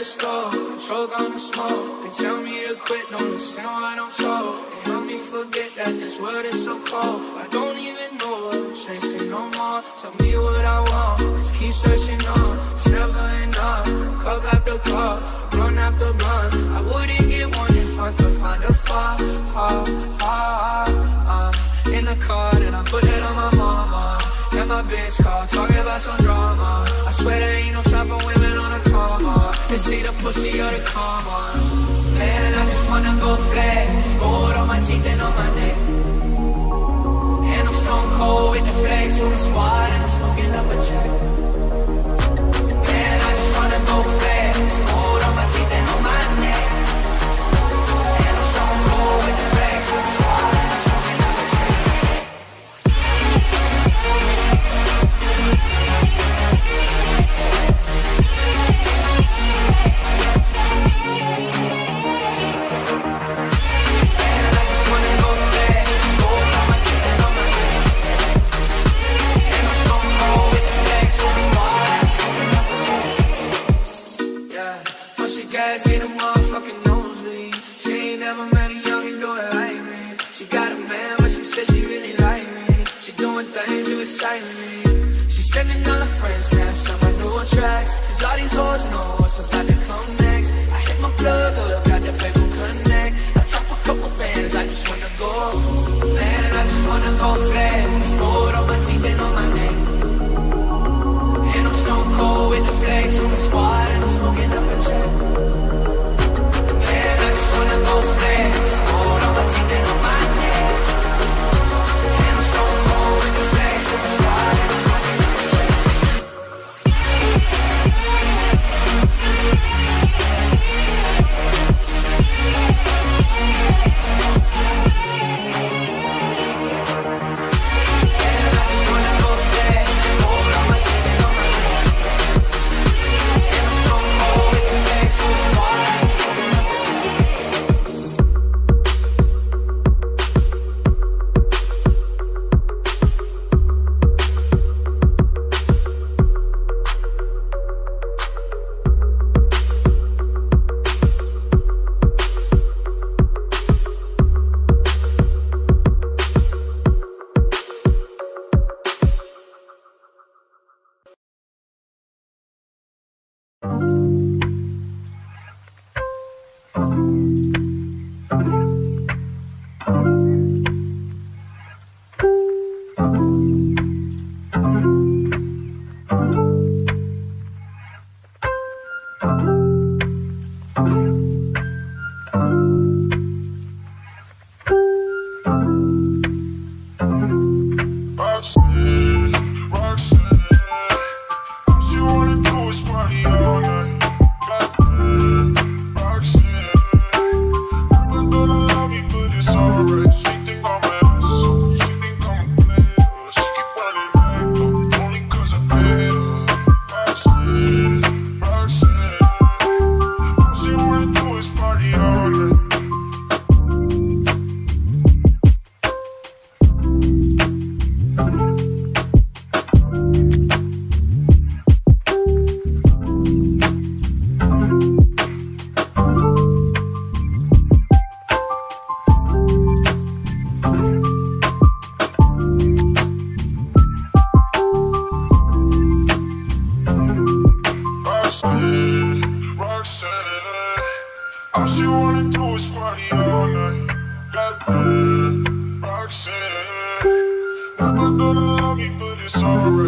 the store, choke on the smoke. They tell me to quit, don't listen what I'm told. They help me forget that this world is so cold. I don't even know what I'm chasing no more. Tell me what I want, let's keep searching on. It's never enough, cup after cup, blunt after blunt. Coma. It's the pussy or the karma. Man, I just wanna go flex. Gold on my teeth and on my neck. Things to me. She sending all her friends snaps on my new tracks. Cause all these hoes know what's about to come next. I hit my plug up, got the paper connect. I drop a couple bands, I just wanna go. Man, I just wanna go flex. Gold on my teeth and on my Roxanne, all she wanna do is party all night. Goddamn, Roxanne, never gonna love me, but it's alright.